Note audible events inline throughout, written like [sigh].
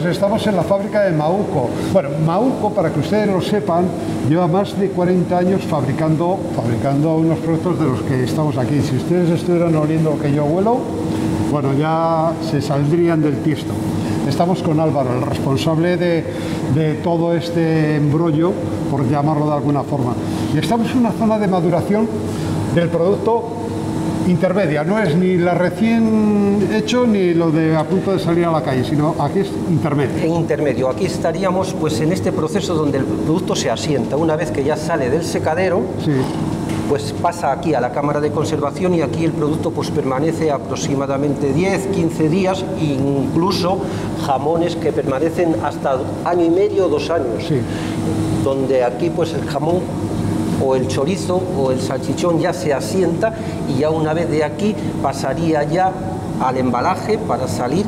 pues estamos en la fábrica de Mauco. Bueno, Mauco, para que ustedes lo sepan, lleva más de 40 años fabricando, fabricando unos productos de los que estamos aquí. Si ustedes estuvieran oliendo lo que yo huelo, bueno, ya se saldrían del tiesto. Estamos con Álvaro, el responsable de, de todo este embrollo, por llamarlo de alguna forma. Y estamos en una zona de maduración del producto intermedia, no es ni la recién hecho ni lo de a punto de salir a la calle, sino aquí es intermedio. En intermedio, aquí estaríamos pues en este proceso donde el producto se asienta. Una vez que ya sale del secadero, Sí. pues pasa aquí a la cámara de conservación y aquí el producto pues permanece aproximadamente 10, 15 días, incluso jamones que permanecen hasta año y medio o dos años. Sí. Donde aquí pues el jamón o el chorizo o el salchichón ya se asienta y ya una vez de aquí pasaría ya al embalaje para salir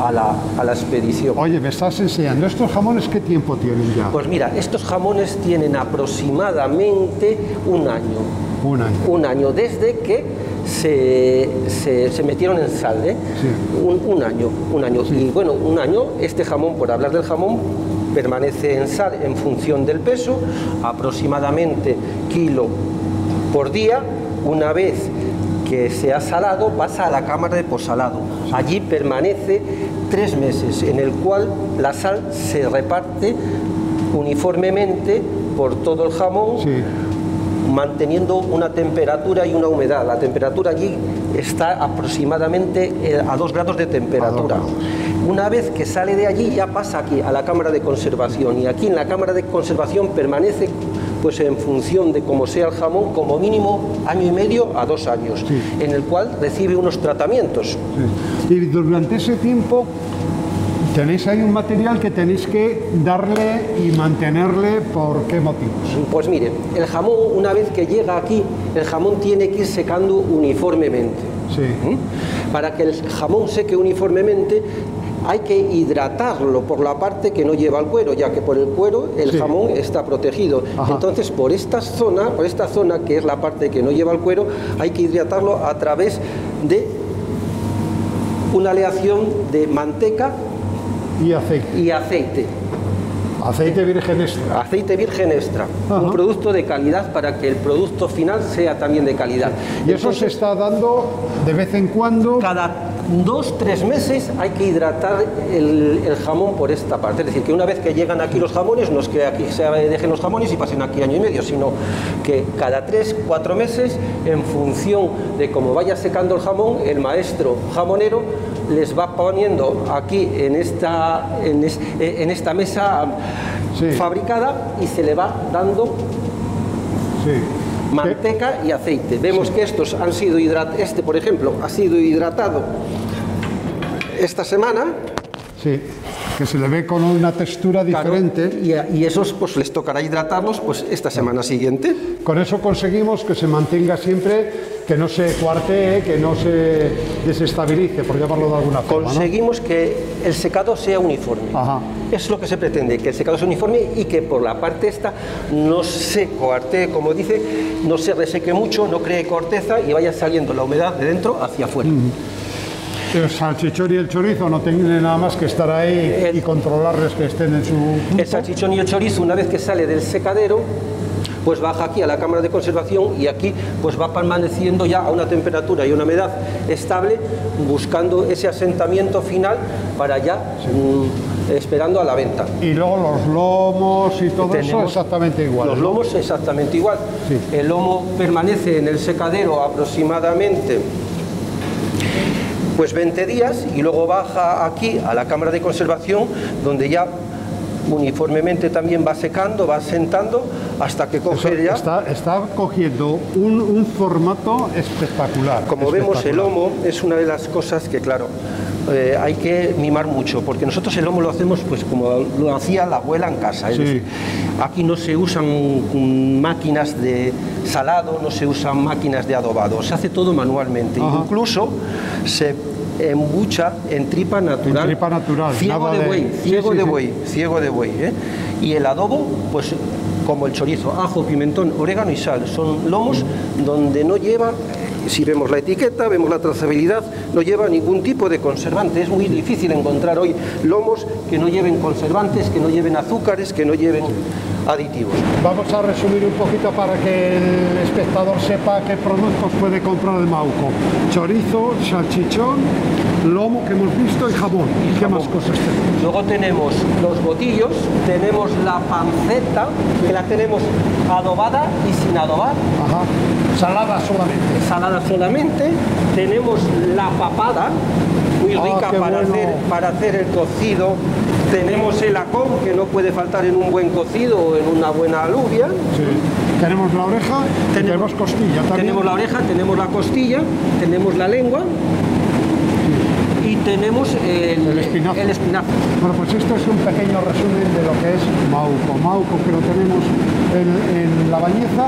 a la, a la expedición. Oye, me estás enseñando, ¿estos jamones qué tiempo tienen ya? Pues mira, estos jamones tienen aproximadamente un año. Un año. Un año desde que se, se- se metieron en sal, ¿eh? Sí. un, un año, un año. Y bueno, un año, este jamón, por hablar del jamón, permanece en sal en función del peso, aproximadamente kilo por día. Una vez que se ha salado, pasa a la cámara de posalado. Allí permanece tres meses, en el cual la sal se reparte uniformemente por todo el jamón Sí. Manteniendo una temperatura y una humedad. La temperatura allí está aproximadamente eh, a 2 grados de temperatura. Una vez que sale de allí ya pasa aquí a la cámara de conservación y aquí en la cámara de conservación permanece pues en función de cómo sea el jamón, como mínimo año y medio a dos años, Sí. en el cual recibe unos tratamientos. Sí. Y durante ese tiempo tenéis ahí un material que tenéis que darle y mantenerle por qué motivos. Pues mire, el jamón una vez que llega aquí, el jamón tiene que ir secando uniformemente. Sí. ¿Mm? Para que el jamón seque uniformemente hay que hidratarlo por la parte que no lleva el cuero, ya que por el cuero el Sí. jamón está protegido. Ajá. Entonces, por esta zona, por esta zona que es la parte que no lleva el cuero, hay que hidratarlo a través de una aleación de manteca Y aceite. y aceite. Aceite virgen extra. Aceite virgen extra, Ajá. un producto de calidad para que el producto final sea también de calidad. Y eso se está dando de vez en cuando. cada dos, tres meses hay que hidratar el, el jamón por esta parte. Es decir, que una vez que llegan aquí los jamones, no es que aquí se dejen los jamones y pasen aquí año y medio, sino que cada tres, cuatro meses, en función de cómo vaya secando el jamón, el maestro jamonero les va poniendo aquí en esta, en es- en esta mesa Sí. fabricada y se le va dando Sí. Manteca y aceite. Vemos que estos han sido hidratados, este por ejemplo ha sido hidratado esta semana Sí. Que se le ve con una textura claro, diferente. y, a- y esos pues les tocará hidratarlos pues esta semana siguiente. Con eso conseguimos que se mantenga siempre, que no se cuartee, que no se desestabilice, por llamarlo de alguna forma. ¿no? Conseguimos que el secado sea uniforme. Ajá. Es lo que se pretende, que el secado sea uniforme y que por la parte esta no se coartee, como dice, no se reseque mucho, no cree corteza y vaya saliendo la humedad de dentro hacia afuera. El salchichón y el chorizo no tienen nada más que estar ahí y controlarles que estén en su punto. El salchichón y el chorizo, una vez que sale del secadero, pues baja aquí a la cámara de conservación y aquí pues va permaneciendo ya a una temperatura y una humedad estable, buscando ese asentamiento final para ya mm, esperando a la venta. Y luego los lomos y todo eso Tenemos exactamente igual. Los ¿no? lomos exactamente igual. Sí. El lomo permanece en el secadero aproximadamente pues 20 días y luego baja aquí a la cámara de conservación donde ya uniformemente también va secando, va asentando hasta que Eso coge ya está, está cogiendo un, un formato espectacular. Como vemos, el lomo es una de las cosas que, claro, eh, hay que mimar mucho, porque nosotros el lomo lo hacemos pues como lo hacía la abuela en casa. es Sí. decir, aquí no se usan máquinas de salado, no se usan máquinas de adobado, se hace todo manualmente. Ajá. Incluso se embucha en tripa natural. En tripa natural, Ciego de de- buey, ciego sí, de sí. buey, ciego de buey. ¿eh? Y el adobo, pues como el chorizo, ajo, pimentón, orégano y sal. Son lomos donde no lleva si vemos la etiqueta, vemos la trazabilidad, no lleva ningún tipo de conservante. Es muy difícil encontrar hoy lomos que no lleven conservantes, que no lleven azúcares, que no lleven aditivos. Vamos a resumir un poquito para que el espectador sepa qué productos puede comprar el Mauco. Chorizo, salchichón, lomo que hemos visto y jamón. ¿Y qué más cosas tenemos? Luego tenemos los botillos, tenemos la panceta, que la tenemos adobada y sin adobar. Ajá. Salada solamente. Salada solamente. Tenemos la papada, muy Ah, rica para, bueno. hacer, para hacer el cocido. Tenemos el acón, que no puede faltar en un buen cocido o en una buena alubia. Sí. Tenemos la oreja tenemos costilla también. Tenemos la oreja, tenemos la costilla, tenemos la lengua y tenemos el, El espinazo. el espinazo. Bueno, pues esto es un pequeño resumen de lo que es Mauco. Mauco que lo tenemos en, en La Bañeza,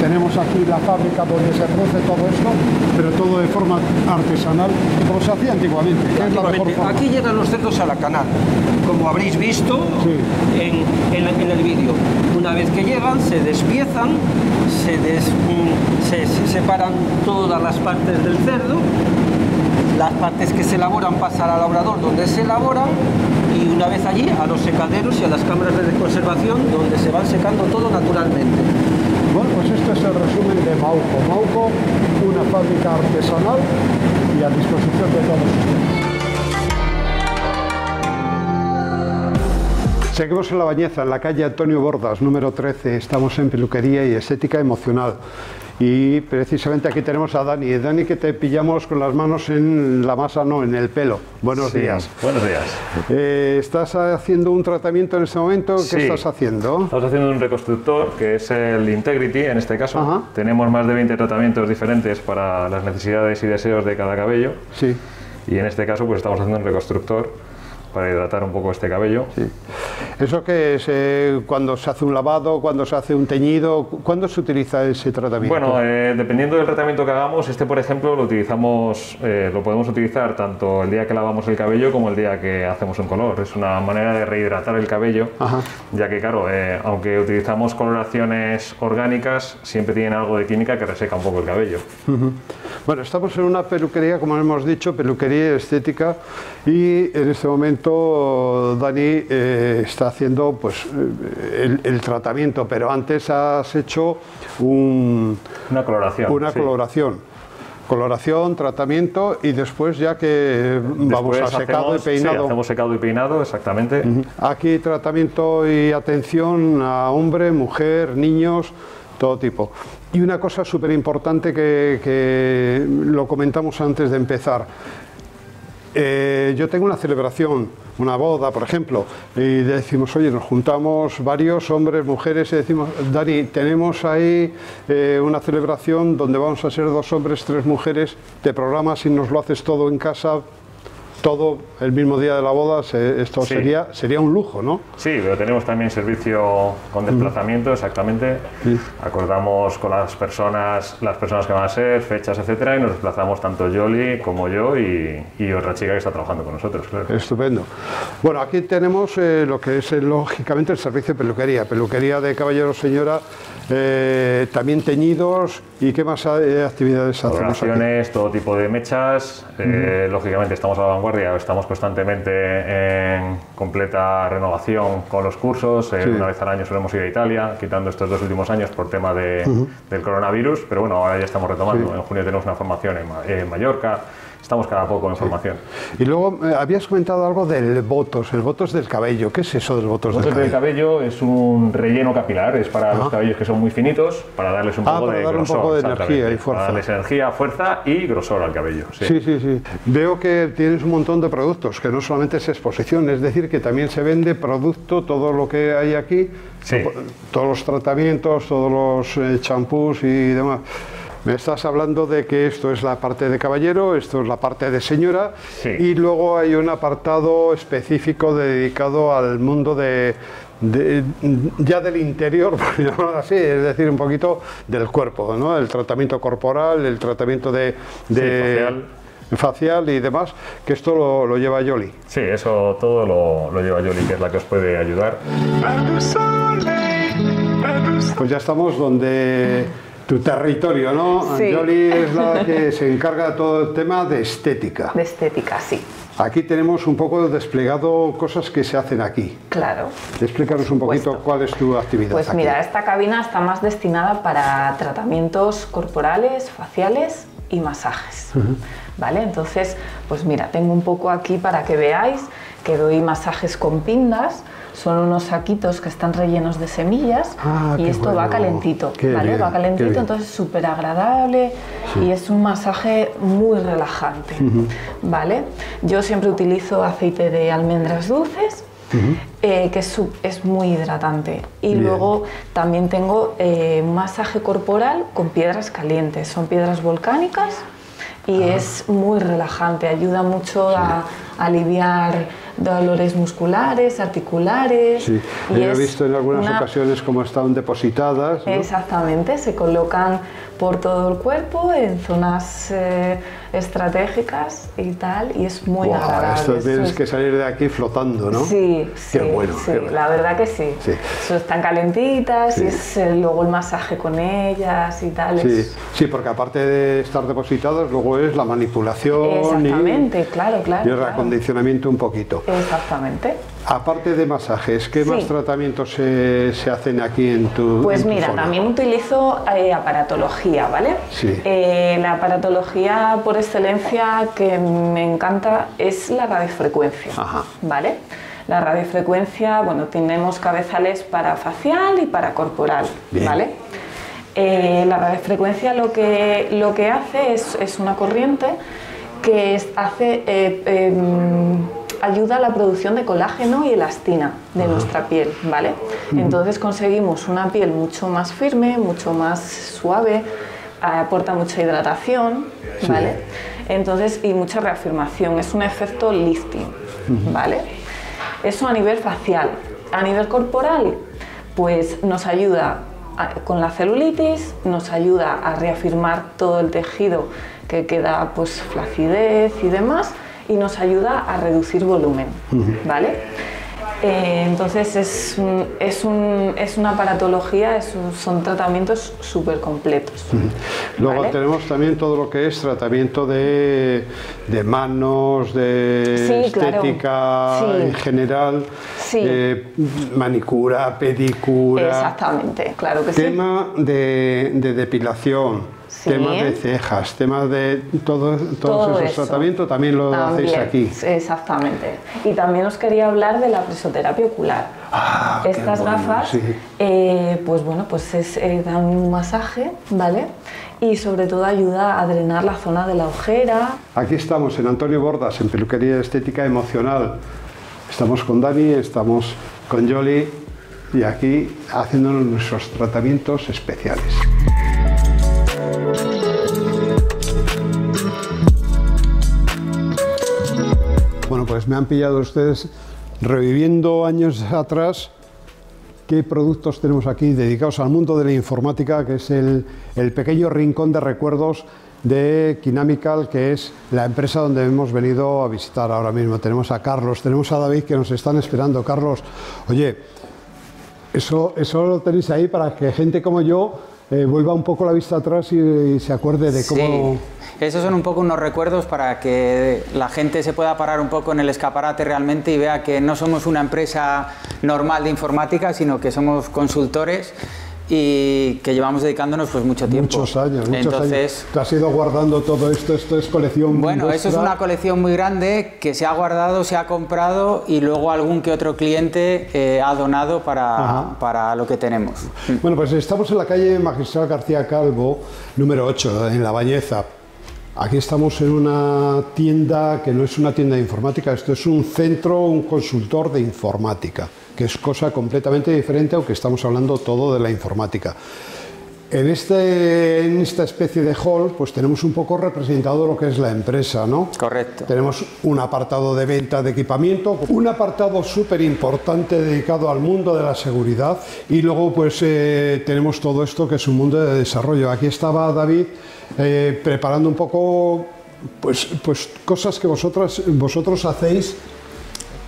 tenemos aquí la fábrica donde se produce todo esto, pero todo de forma artesanal, como se hacía antiguamente. Aquí llegan los cerdos a la canal, como habréis visto Sí. en, en- en el vídeo. Una vez que llegan, se despiezan, se, des- mm, se- se separan todas las partes del cerdo, las partes que se elaboran pasan al obrador donde se elaboran y una vez allí a los secaderos y a las cámaras de conservación donde se van secando todo naturalmente. Bueno, pues este es el resumen de Mauco. Mauco, una fábrica artesanal y a disposición de todos. Seguimos en La Bañeza, en la calle Antonio Bordas, número 13. Estamos en peluquería y estética emocional. Y precisamente aquí tenemos a Dani. Dani, que te pillamos con las manos en la masa, no, en el pelo. Buenos Sí, días. Buenos días. Eh, ¿Estás haciendo un tratamiento en este momento? ¿Qué Sí. estás haciendo? Estamos haciendo un reconstructor que es el Integrity en este caso. Ajá. Tenemos más de 20 tratamientos diferentes para las necesidades y deseos de cada cabello. Sí. Y en este caso pues estamos haciendo un reconstructor para hidratar un poco este cabello. Sí. ¿Eso que es eh, cuando se hace un lavado, cuando se hace un teñido? cu- ¿Cuándo se utiliza ese tratamiento? Bueno, eh, dependiendo del tratamiento que hagamos, este por ejemplo lo utilizamos, eh, lo podemos utilizar tanto el día que lavamos el cabello como el día que hacemos un color. Es una manera de rehidratar el cabello, Ajá. ya que claro, eh, aunque utilizamos coloraciones orgánicas, siempre tienen algo de química que reseca un poco el cabello. Ujú. Bueno, estamos en una peluquería, como hemos dicho, peluquería estética y en este momento Dani eh, está haciendo pues, eh, el, el tratamiento, pero antes has hecho un- Una coloración. una sí. coloración. Coloración, tratamiento y después ya que vamos a secado hacemos- y peinado. Sí, hacemos secado y peinado, exactamente. Aquí tratamiento y atención a hombre, mujer, niños, todo tipo. Y una cosa súper importante que, que lo comentamos antes de empezar. Eh, yo tengo una celebración, una boda, por ejemplo, y decimos, oye, nos juntamos varios hombres, mujeres, y decimos, Dani, tenemos ahí eh, una celebración donde vamos a ser dos hombres, tres mujeres, te programas y nos lo haces todo en casa, todo el mismo día de la boda, se- esto Sí. sería, sería un lujo, ¿no? Sí, pero tenemos también servicio con desplazamiento, exactamente. Acordamos con las personas, las personas que van a ser, fechas, etcétera, y nos desplazamos tanto Yoli como yo y, y otra chica que está trabajando con nosotros, claro. Estupendo. Bueno, aquí tenemos eh, lo que es eh, lógicamente el servicio de peluquería, peluquería de caballero señora, eh, también teñidos y qué más eh, actividades hacemos aquí. Todo tipo de mechas. eh, lógicamente estamos a la vanguardia, estamos constantemente en completa renovación con los cursos. eh, Sí. Una vez al año solemos ir a Italia, quitando estos dos últimos años por tema de- del coronavirus, pero bueno, ahora ya estamos retomando. En junio tenemos una formación en, en Mallorca, estamos cada poco en formación. Y luego eh, habías comentado algo del botos, el botos del cabello. ¿Qué es eso del botos del Botox del cabello? cabello es un relleno capilar, es para los cabellos que son muy finitos, para darles un Ah, poco para de darle un grosor. poco de energía y fuerza. Para darles energía, fuerza y grosor al cabello. sí. Sí, sí, sí. Veo que tienes un montón de productos, que no solamente es exposición, es decir, que también se vende producto, todo lo que hay aquí, Sí. todos los tratamientos, todos los eh, champús y demás. Me estás hablando de que esto es la parte de caballero, esto es la parte de señora, Sí. y luego hay un apartado específico dedicado al mundo de, de- ya del interior, [laughs] por llamarlo así, es decir, un poquito del cuerpo, ¿no? El tratamiento corporal, el tratamiento de, de- facial. facial y demás, que esto lo, lo lleva Yoli. Sí, eso todo lo, lo lleva Yoli, que es la que os puede ayudar. Pues ya estamos donde tu territorio, ¿no? Sí. Anjoli es la que se encarga de todo el tema de estética. De estética, sí. Aquí tenemos un poco desplegado cosas que se hacen aquí. Claro. Explícanos un poquito cuál es tu actividad. Pues aquí. mira, esta cabina está más destinada para tratamientos corporales, faciales y masajes. ¿Vale? Entonces, pues mira, tengo un poco aquí para que veáis que doy masajes con pindas. Son unos saquitos que están rellenos de semillas Ah, y esto va calentito, Qué ¿vale? bien, va calentito, entonces súper agradable y es un masaje muy relajante, ¿vale? Yo siempre utilizo aceite de almendras dulces, eh, que es, es muy hidratante. Y Bien. luego también tengo eh, masaje corporal con piedras calientes, son piedras volcánicas y Ah. es muy relajante, ayuda mucho a aliviar dolores musculares, articulares. Sí, y yo he visto en algunas una- ocasiones cómo están depositadas. ¿no? Exactamente, se colocan por todo el cuerpo en zonas eh, estratégicas y tal, y es muy Buah, agradable. esto tienes es- que salir de aquí flotando, ¿no? Sí, sí, Qué bueno, sí, qué bueno. la verdad que sí. Sí. Eso están calentitas Sí. y es eh, luego el masaje con ellas y tal. Sí, es- sí, porque aparte de estar depositadas, luego es la manipulación y- Exactamente, claro, claro. y, el claro. reacondicionamiento un poquito. Exactamente. Aparte de masajes, ¿qué Sí. más tratamientos se, se hacen aquí en tu Pues en tu mira, zona? también utilizo eh, aparatología, ¿vale? Sí. Eh, la aparatología por excelencia que me encanta es la radiofrecuencia, Ajá. ¿vale? La radiofrecuencia, bueno, tenemos cabezales para facial y para corporal, Bien. ¿vale? Eh, la radiofrecuencia lo que, lo que hace es, es una corriente que es- hace, eh, em, ayuda a la producción de colágeno y elastina de nuestra piel, ¿vale? Entonces conseguimos una piel mucho más firme, mucho más suave, aporta mucha hidratación, ¿vale? Entonces, y mucha reafirmación, es un efecto lifting, ¿vale? Eso a nivel facial. A nivel corporal, pues nos ayuda a- con la celulitis, nos ayuda a reafirmar todo el tejido que queda pues flacidez y demás y nos ayuda a reducir volumen, ¿vale? Eh, entonces es, un- es, un- es una aparatología, es un- son tratamientos súper completos. Luego ¿vale? tenemos también todo lo que es tratamiento de, de manos, de Sí, claro. estética Sí. en general, Sí. eh, manicura, pedicura, Exactamente, claro que sí. tema de, de depilación, Sí. tema de cejas, tema de todo, todos Todo esos eso. tratamientos también lo hacéis aquí. Exactamente. Y también os quería hablar de la presoterapia ocular. Ah, Estas bueno, gafas, sí. eh, pues bueno, pues es, eh, dan un masaje, ¿vale? Y sobre todo ayuda a drenar la zona de la ojera. Aquí estamos en Antonio Bordas, en Peluquería Estética Emocional. Estamos con Dani, estamos con Yoli y aquí haciéndonos nuestros tratamientos especiales. Pues me han pillado ustedes reviviendo años [laughs] atrás qué productos tenemos aquí dedicados al mundo de la informática, que es el, pequeño rincón de recuerdos de Kinamical, que es la empresa donde hemos venido a visitar ahora mismo. Tenemos a Carlos, tenemos a David que nos están esperando. Carlos, oye, eso, eso lo tenéis ahí para que gente como yo eh, vuelva un poco la vista atrás y, se acuerde de cómo... esos son un poco unos recuerdos para que la gente se pueda parar un poco en el escaparate realmente y vea que no somos una empresa normal de informática, sino que somos consultores y que llevamos dedicándonos pues mucho tiempo. Muchos años, muchos Entonces, años. Tú has ido guardando todo esto, esto es colección bueno, eso es vuestra. una colección muy grande que se ha guardado, se ha comprado y luego algún que otro cliente eh, ha donado para, para lo que tenemos. Bueno, pues estamos en la calle Magistral García Calvo, número 8, en La Bañeza. Aquí estamos en una tienda que no es una tienda de informática, esto es un centro, un consultor de informática, que es cosa completamente diferente, aunque estamos hablando todo de la informática. En, este, en esta especie de hall, pues tenemos un poco representado lo que es la empresa, ¿no? Correcto. Tenemos un apartado de venta de equipamiento, un apartado súper importante dedicado al mundo de la seguridad y luego pues eh, tenemos todo esto que es un mundo de desarrollo. Aquí estaba David eh, preparando un poco pues, pues cosas que vosotras, vosotros hacéis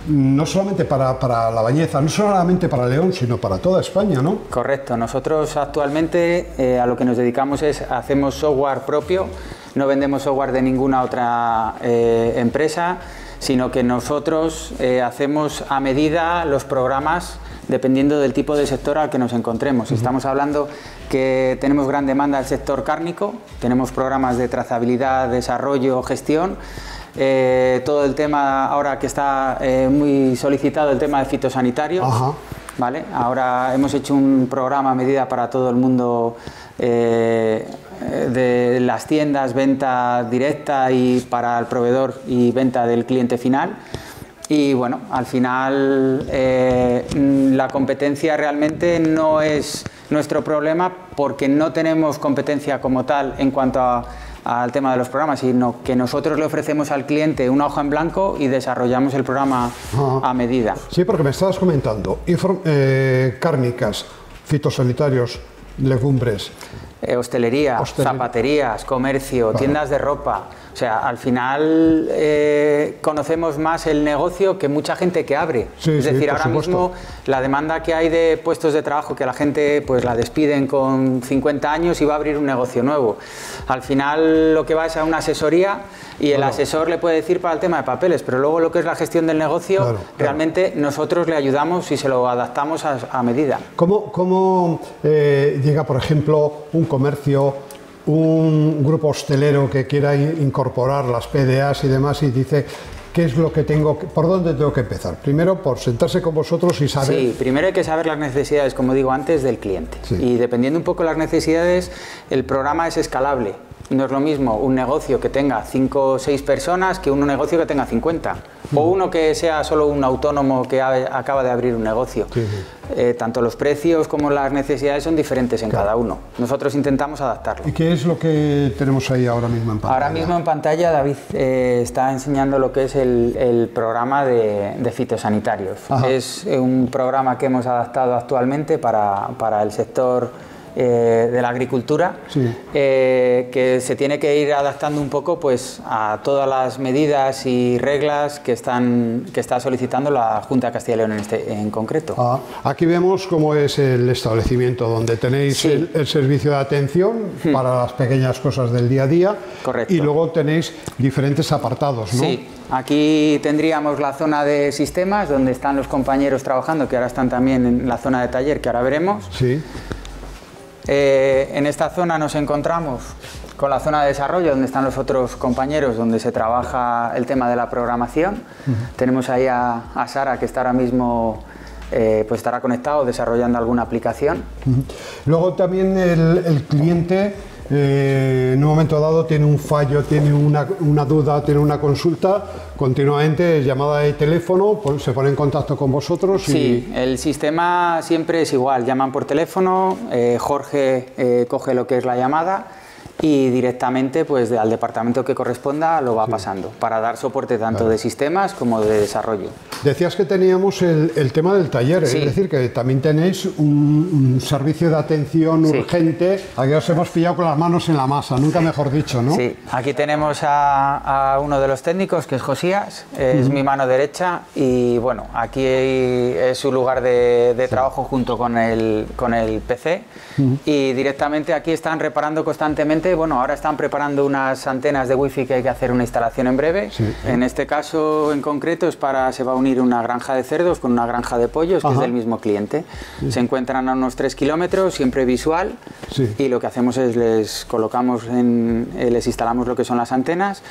no solamente para, para, La Bañeza, no solamente para León, sino para toda España, ¿no? Correcto. Nosotros actualmente eh, a lo que nos dedicamos es hacemos software propio, no vendemos software de ninguna otra eh, empresa, sino que nosotros hacemos a medida los programas dependiendo del tipo de sector al que nos encontremos. Estamos hablando que tenemos gran demanda del sector cárnico, tenemos programas de trazabilidad, desarrollo, gestión. Eh, todo el tema ahora que está eh, muy solicitado el tema de fitosanitarios. ¿vale? Ahora hemos hecho un programa a medida para todo el mundo eh, de las tiendas, venta directa y para el proveedor y venta del cliente final. Y bueno, al final la competencia realmente no es nuestro problema porque no tenemos competencia como tal en cuanto a al tema de los programas, sino que nosotros le ofrecemos al cliente una hoja en blanco y desarrollamos el programa a medida. Sí, porque me estabas comentando, eh, cárnicas, fitosanitarios, legumbres. Eh, hostelería, zapaterías, comercio, tiendas de ropa. O sea, al final eh, conocemos más el negocio que mucha gente que abre. es decir, ahora mismo la demanda que hay de puestos de trabajo que la gente pues la despiden con 50 años y va a abrir un negocio nuevo. Al final lo que va es a una asesoría y el asesor le puede decir para el tema de papeles, pero luego lo que es la gestión del negocio, realmente nosotros le ayudamos y se lo adaptamos a, medida. ¿Cómo, cómo eh, llega, por ejemplo, un comercio un grupo hostelero que quiera incorporar las PDAs y demás y dice qué es lo que tengo, por dónde tengo que empezar. Primero, por sentarse con vosotros y saber. Sí, primero hay que saber las necesidades, como digo antes, del cliente. Y dependiendo un poco de las necesidades, el programa es escalable. No es lo mismo un negocio que tenga 5 o 6 personas que un negocio que tenga 50. O uno que sea solo un autónomo que acaba de abrir un negocio. Eh, tanto los precios como las necesidades son diferentes en cada uno. Nosotros intentamos adaptarlo. ¿Y qué es lo que tenemos ahí ahora mismo en pantalla? Ahora mismo en pantalla David eh, está enseñando lo que es el, programa de, fitosanitarios. Es un programa que hemos adaptado actualmente para, para el sector eh, de la agricultura, eh, que se tiene que ir adaptando un poco pues, a todas las medidas y reglas que, están, que está solicitando la Junta de Castilla y León en, este, en concreto. Ah, aquí vemos cómo es el establecimiento, donde tenéis el, servicio de atención hmm. para las pequeñas cosas del día a día Correcto. y luego tenéis diferentes apartados. ¿no? Sí, aquí tendríamos la zona de sistemas, donde están los compañeros trabajando, que ahora están también en la zona de taller, que ahora veremos. Sí. Eh, en esta zona nos encontramos con la zona de desarrollo, donde están los otros compañeros, donde se trabaja el tema de la programación. Tenemos ahí a, Sara, que está ahora mismo, eh, pues estará conectado desarrollando alguna aplicación. Luego también el cliente eh, en un momento dado tiene un fallo, tiene una, duda, tiene una consulta, continuamente llamada de teléfono, se pone en contacto con vosotros. Y... Sí, el sistema siempre es igual, llaman por teléfono, eh, Jorge eh, coge lo que es la llamada y directamente pues al departamento que corresponda lo va pasando para dar soporte tanto de sistemas como de desarrollo. Decías que teníamos el, tema del taller, es decir, que también tenéis un, servicio de atención urgente. Aquí os hemos pillado con las manos en la masa, nunca mejor dicho, ¿no? Sí, aquí tenemos a, uno de los técnicos que es Josías, es mi mano derecha y bueno, aquí es su lugar de, trabajo junto con el, con el PC y directamente aquí están reparando constantemente bueno, ahora están preparando unas antenas de wifi que hay que hacer una instalación en breve. En este caso en concreto es para, se va a unir una granja de cerdos con una granja de pollos, que es del mismo cliente. Se encuentran a unos 3 kilómetros, siempre visual, y lo que hacemos es les colocamos, en, eh, les instalamos lo que son las antenas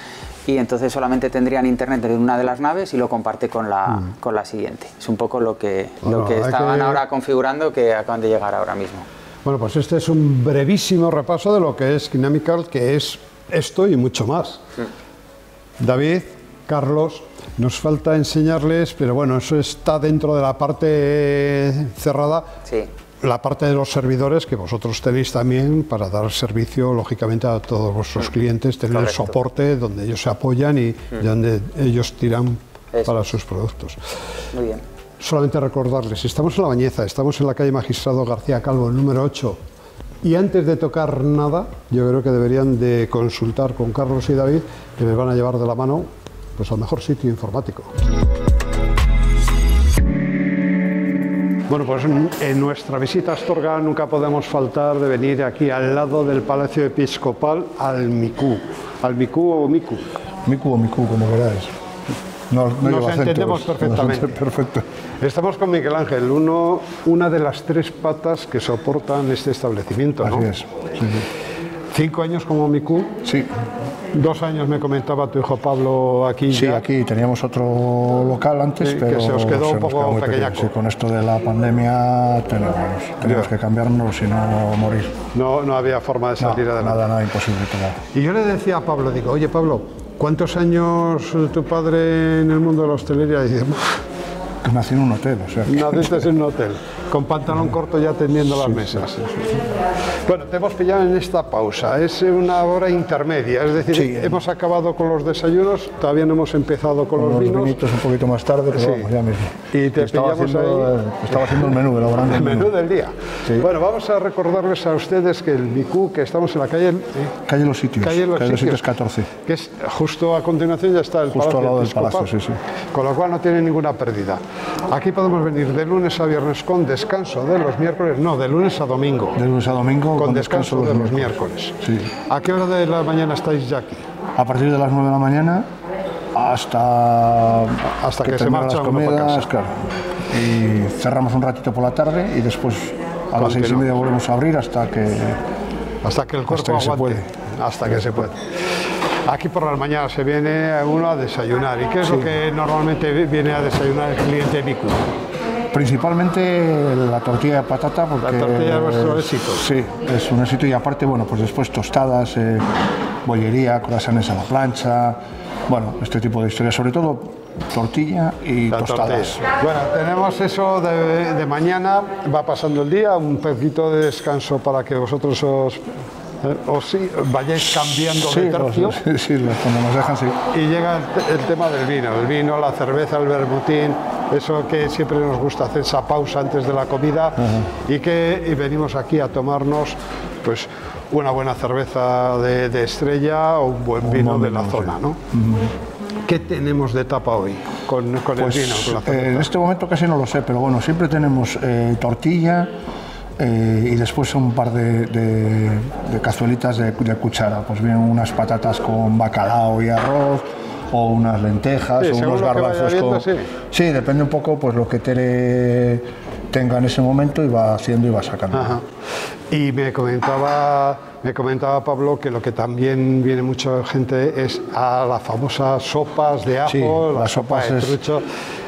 y entonces solamente tendrían internet en una de las naves y lo comparte con la, mm. con la siguiente. Es un poco lo que, lo que estaban ahora configurando que acaban de llegar ahora mismo. Bueno, pues este es un brevísimo repaso de lo que es Kinamical, que es esto y mucho más. David, Carlos, nos falta enseñarles, pero bueno, eso está dentro de la parte cerrada. Sí. La parte de los servidores que vosotros tenéis también para dar servicio, lógicamente, a todos vuestros clientes, tener el soporte donde ellos se apoyan y donde ellos tiran para sus productos. Muy bien solamente recordarles, estamos en La Bañeza, estamos en la calle Magistrado García Calvo, el número 8, y antes de tocar nada, yo creo que deberían de consultar con Carlos y David, que les van a llevar de la mano pues al mejor sitio informático. Bueno, pues en nuestra visita a Astorga nunca podemos faltar de venir aquí al lado del Palacio Episcopal al Micú. ¿Al Micú o Micu? Micu o Micu, como queráis. No, no Nos entendemos perfectamente. Perfecto. Estamos con Miguel Ángel, uno, una de las tres patas que soportan este establecimiento. Así es. Cinco años como Micu. Sí. Dos años me comentaba tu hijo Pablo aquí. Sí, aquí teníamos otro local antes, pero que se os quedó un poco. Sí, con esto de la pandemia tenemos, tenemos que cambiarnos y no morir. No, no había forma de salir adelante. Nada, nada, imposible. Y yo le decía a Pablo, digo, oye Pablo, ¿cuántos años tu padre en el mundo de la hostelería? Y dice, nací en un hotel, o sea. Naciste en un hotel, con pantalón corto ya atendiendo las mesas. bueno, te hemos pillado en esta pausa, es una hora intermedia, es decir, hemos acabado con los desayunos, todavía no hemos empezado con, los, vinos. vinitos un poquito más tarde, pero vamos, ya mismo. Y te estaba haciendo, ahí... Estaba haciendo el menú, elaborando el menú. del día. Bueno, vamos a recordarles a ustedes que el Bicú, que estamos en la calle... Calle Los Sitios, calle Los, sitios, 14. Que es justo a continuación ya está el justo Palacio al lado del Palacio, sí, sí. Con lo cual no tiene ninguna pérdida. Aquí podemos venir de lunes a viernes con descanso de los miércoles, no, de lunes a domingo. De lunes a domingo con, descanso, de los miércoles. Sí. ¿A qué hora de la mañana estáis ya aquí? A partir de las 9 de la mañana hasta, hasta que, se marcha las comidas, claro. Y cerramos un ratito por la tarde y después a las seis y media volvemos a abrir hasta que hasta que el cuerpo aguante, se puede. hasta que se puede. Aquí por las mañanas se viene uno a desayunar. ¿Y qué es lo que normalmente viene a desayunar el cliente Miku? Principalmente la tortilla de patata, porque la tortilla es nuestro éxito. Sí, es un éxito y aparte, bueno, pues después tostadas, eh, bollería, corazones a la plancha, bueno, este tipo de historias, sobre todo tortilla y tostadas. Bueno, tenemos eso de, de, mañana, va pasando el día, un poquito de descanso para que vosotros os o si vayáis cambiando de tercio. [laughs] Sí, cuando nos dejan, sí. Y llega el, tema del vino, el vino, la cerveza, el vermutín, eso que siempre nos gusta hacer esa pausa antes de la comida y que venimos aquí a tomarnos pues una buena cerveza de, estrella o un buen vino de la zona, ¿no? ¿Qué tenemos de tapa hoy con, con el pues, vino? Eh, en este momento casi no lo sé, pero bueno, siempre tenemos eh, tortilla, eh, y después un par de, de, cazuelitas de, cuchara, pues bien unas patatas con bacalao y arroz o unas lentejas o unos garbanzos con... Sí. depende un poco pues lo que Tere tenga en ese momento y va haciendo y va sacando. Y me comentaba, me comentaba Pablo que lo que también viene mucha gente es a las famosas sopas de ajo, las sopas de trucho.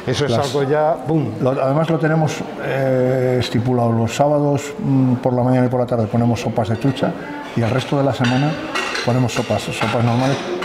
Eso es algo ya, ¡boom! además lo tenemos eh, estipulado. Los sábados mm, por la mañana y por la tarde ponemos sopas de trucha y el resto de la semana ponemos sopas, sopas normales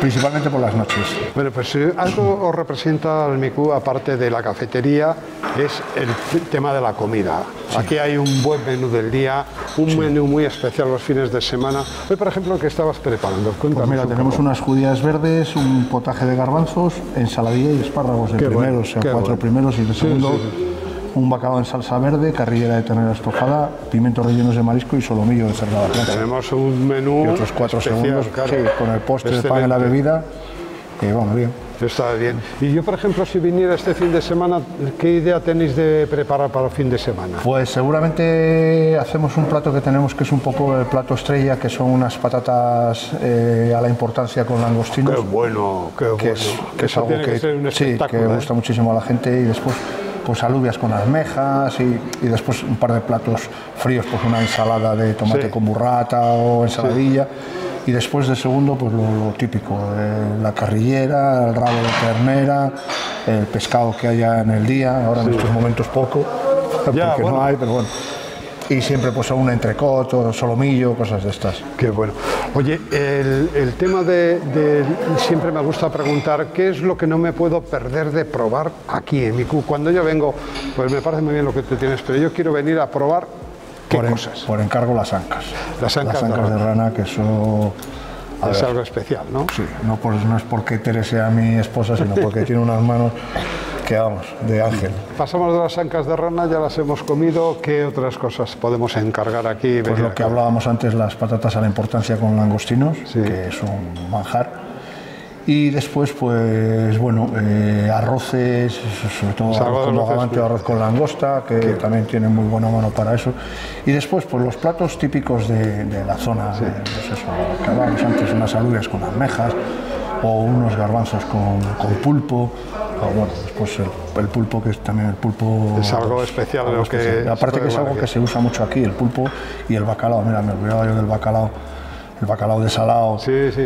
principalmente por las noches. Bueno, pues eh, algo os representa el MICU, aparte de la cafetería, es el tema de la comida. Aquí hay un buen menú del día, un menú muy especial los fines de semana. Hoy, por ejemplo, ¿qué estabas preparando? Pues mira, tenemos unas judías verdes, un potaje de garbanzos, ensaladilla y espárragos de primeros, o sea, cuatro primeros y de segundo un bacalao en salsa verde, carrillera de ternera estofada, pimientos rellenos de marisco y solomillo de cerdo Tenemos un menú y otros cuatro segundos con el postre, el pan y la bebida. Y bueno, bien. Está bien. Y yo, por ejemplo, si viniera este fin de semana, ¿qué idea tenéis de preparar para el fin de semana? Pues seguramente hacemos un plato que tenemos que es un poco el plato estrella, que son unas patatas eh, a la importancia con langostinos. Qué bueno, qué bueno. Que es, algo que, sí, que ¿eh? gusta muchísimo a la gente y después pues alubias con almejas y, después un par de platos fríos, pues una ensalada de tomate con burrata o ensaladilla. Y después de segundo, pues lo, típico, eh, la carrillera, el rabo de ternera, el pescado que haya en el día, ahora en estos momentos poco, porque no hay, pero bueno y siempre pues un entrecoto, solomillo, cosas de estas. Qué bueno. Oye, el, tema de, siempre me gusta preguntar qué es lo que no me puedo perder de probar aquí en Miku. Cuando yo vengo, pues me parece muy bien lo que tú tienes, pero yo quiero venir a probar qué por cosas. por encargo las ancas. Las ancas, de, rana. que eso es algo especial, ¿no? Sí, no, no es porque Tere sea mi esposa, sino porque tiene unas manos de ángel. Pasamos de las ancas de rana, ya las hemos comido. ¿Qué otras cosas podemos encargar aquí? Pues lo que hablábamos antes, las patatas a la importancia con langostinos, que es un manjar. Y después, pues bueno, eh, arroces, sobre todo arroz con bogavante o arroz con langosta, que también tiene muy buena mano para eso. Y después, pues los platos típicos de, la zona, pues eso, que hablábamos antes, unas alubias con almejas o unos garbanzos con, con pulpo. O bueno, después el, pulpo, que es también el pulpo... Es algo especial. lo que Aparte que es algo que se usa mucho aquí, el pulpo y el bacalao. Mira, me olvidaba yo del bacalao el bacalao de salado,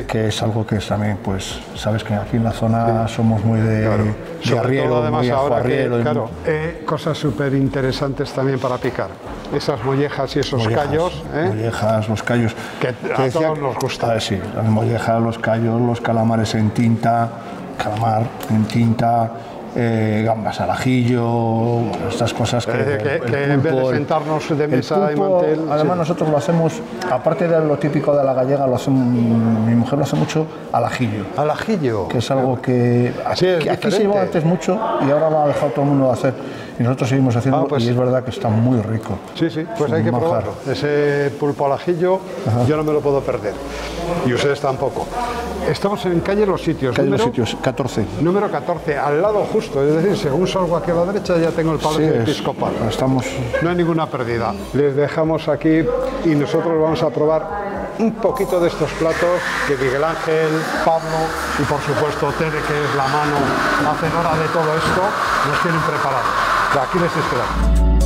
que es algo que es también, pues, sabes que aquí en la zona somos muy de, arriero, muy ahora claro, eh, cosas súper interesantes también para picar. Esas mollejas y esos callos. ¿eh? Mollejas, los callos. Que, a todos nos gusta. sí, las mollejas, los callos, los calamares en tinta, calamar en tinta, eh, gambas al ajillo, estas cosas que, eh, en vez de sentarnos de mesa y mantel. Además, nosotros lo hacemos, aparte de lo típico de la gallega, lo hacemos, mi mujer lo hace mucho al ajillo. Al ajillo. Que es algo que, aquí se llevó antes mucho y ahora lo ha dejado todo el mundo de hacer y nosotros seguimos haciendo ah, pues y es verdad que está muy rico. Sí, sí, pues hay que probarlo. Ese pulpo al ajillo yo no me lo puedo perder y ustedes tampoco. Estamos en calle Los Sitios. Calle Los Sitios, 14. Número 14, al lado justo, es decir, según salgo aquí a la derecha ya tengo el palacio sí, episcopal. Estamos... No hay ninguna pérdida. Les dejamos aquí y nosotros vamos a probar un poquito de estos platos que Miguel Ángel, Pablo y por supuesto Tere, que es la mano hacedora de todo esto, nos tienen preparados. Aquí les esperamos.